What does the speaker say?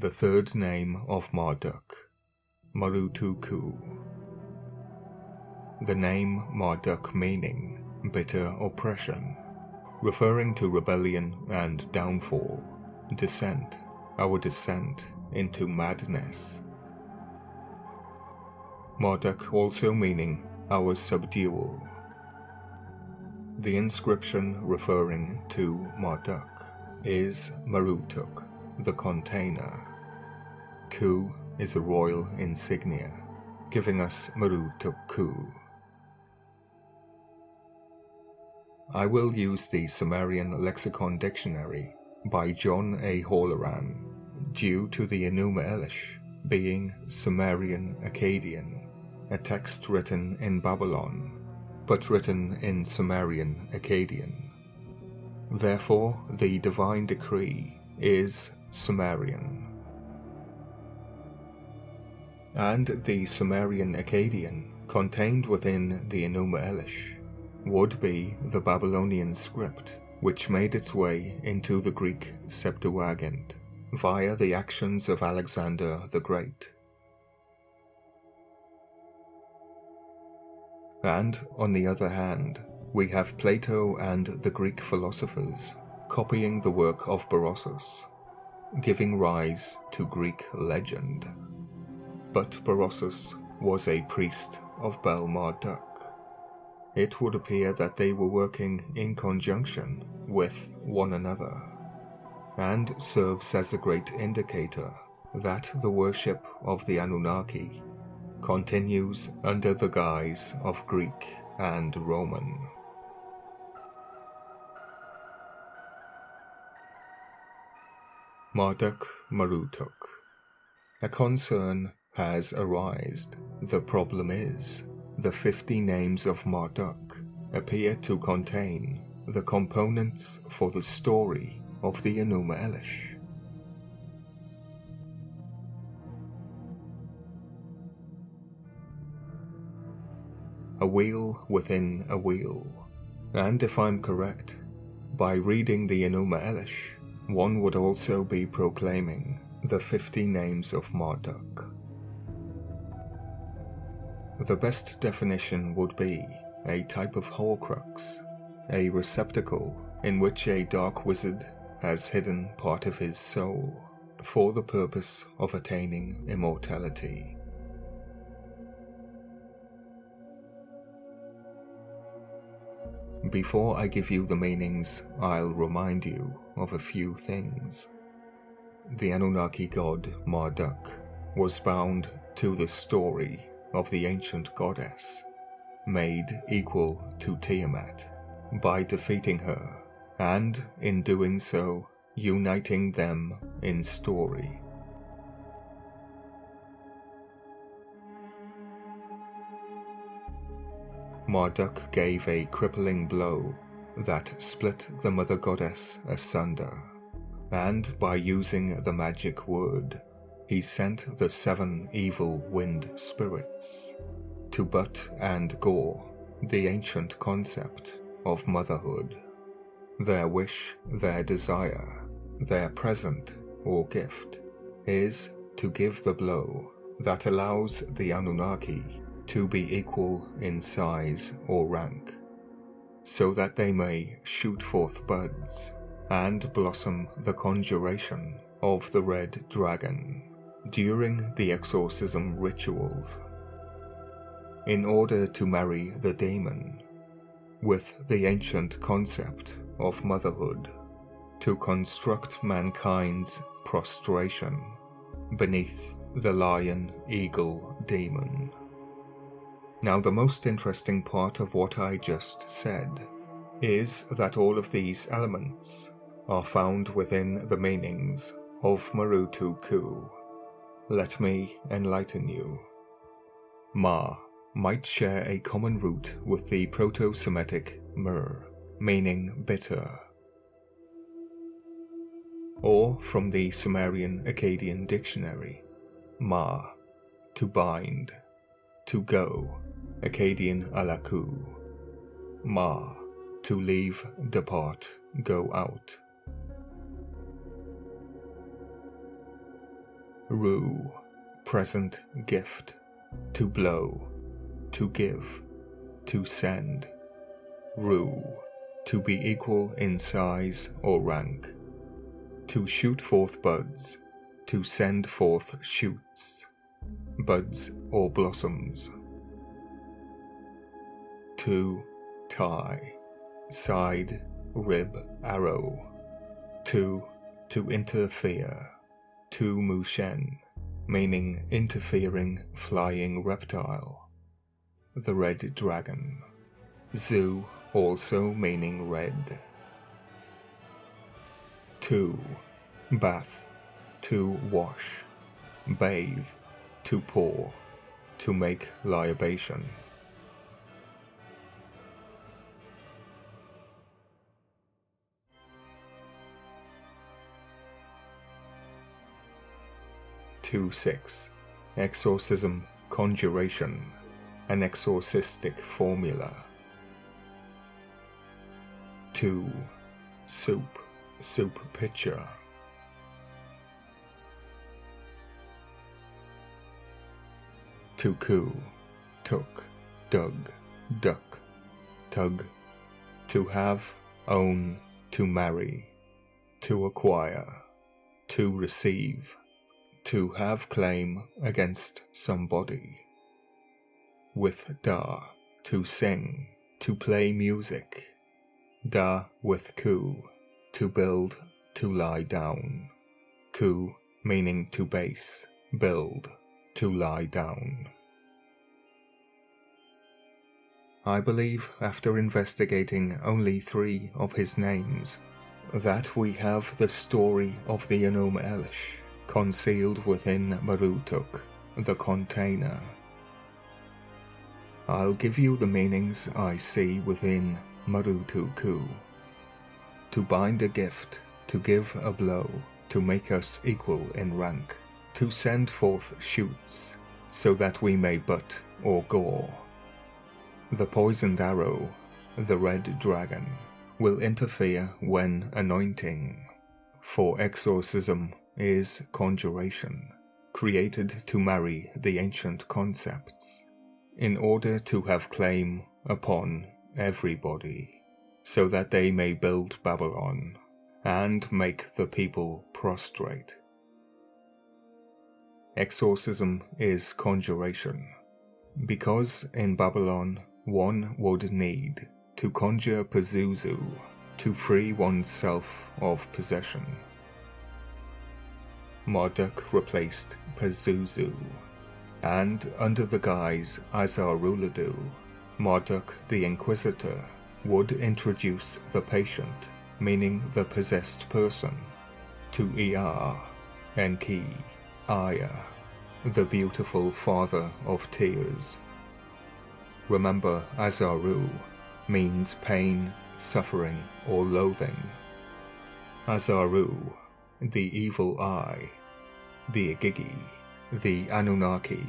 the third name of Marduk, Marutukku. The name Marduk meaning bitter oppression, referring to rebellion and downfall, descent, our descent into madness. Marduk also meaning our subdual. The inscription referring to Marduk is Marutuk, the container. Ku is a royal insignia, giving us Marutuk I will use the Sumerian Lexicon Dictionary by John A. Halloran, due to the Enuma Elish being Sumerian Akkadian, a text written in Babylon, but written in Sumerian Akkadian. Therefore, the divine decree is Sumerian. And the Sumerian Akkadian contained within the Enuma Elish would be the Babylonian script, which made its way into the Greek Septuagint via the actions of Alexander the Great. And, on the other hand, we have Plato and the Greek philosophers copying the work of Berossus, giving rise to Greek legend. But Berossus was a priest of Bel Marduk. It would appear that they were working in conjunction with one another, and serves as a great indicator that the worship of the Anunnaki continues under the guise of Greek and Roman. Marduk Marutuk. A concern has arisen. The problem is, the 50 names of Marduk appear to contain the components for the story of the Enuma Elish. A wheel within a wheel. And if I'm correct, by reading the Enuma Elish, one would also be proclaiming the 50 names of Marduk. The best definition would be a type of Horcrux, a receptacle in which a dark wizard has hidden part of his soul for the purpose of attaining immortality. Before I give you the meanings, I'll remind you of a few things. The Anunnaki god Marduk was bound to the story of the ancient goddess, made equal to Tiamat by defeating her, and in doing so, uniting them in story. Marduk gave a crippling blow that split the mother goddess asunder, and by using the magic word, he sent the seven evil wind spirits to butt and gore the ancient concept of motherhood. Their wish, their desire, their present or gift is to give the blow that allows the Anunnaki to be equal in size or rank, so that they may shoot forth buds and blossom the conjuration of the red dragon during the exorcism rituals. In order to marry the daemon with the ancient concept of motherhood, to construct mankind's prostration beneath the lion eagle daemon. Now, the most interesting part of what I just said is that all of these elements are found within the meanings of Marutukku. Let me enlighten you. Ma might share a common root with the Proto Semitic mur, meaning bitter. Or from the Sumerian Akkadian dictionary, ma, to bind, to go, Akkadian alaku. Ma, to leave, depart, go out. Ru, present gift, to blow, to give, to send. rue, to be equal in size or rank, to shoot forth buds, to send forth shoots, buds or blossoms. To tie, side, rib, arrow. To, to interfere. To mushen, meaning interfering flying reptile. The red dragon. Zu, also meaning red. To, bath, to wash, bathe, to pour, to make libation. Two six, exorcism conjuration, an exorcistic formula. Two, soup, soup pitcher. Tuku, took, dug, duck, tug, to have, own, to marry, to acquire, to receive, to have claim against somebody. With da, to sing, to play music. Da with ku, to build, to lie down. Ku meaning to base, build to lie down. I believe, after investigating only three of his names, that we have the story of the Enuma Elish concealed within Marutuk, the container. I'll give you the meanings I see within Marutukku. To bind a gift, to give a blow, to make us equal in rank, to send forth shoots, so that we may butt or gore. The poisoned arrow, the red dragon, will interfere when anointing, for exorcism is conjuration, created to marry the ancient concepts, in order to have claim upon everybody, so that they may build Babylon and make the people prostrate. Exorcism is conjuration, because in Babylon one would need to conjure Pazuzu to free oneself of possession. Marduk replaced Pazuzu, and under the guise Azaruladu, Marduk the Inquisitor would introduce the patient, meaning the possessed person, to Ea, Enki, Aya, the beautiful father of tears. Remember, Azaru means pain, suffering, or loathing. Azaru, the evil eye, the Igigi, the Anunnaki,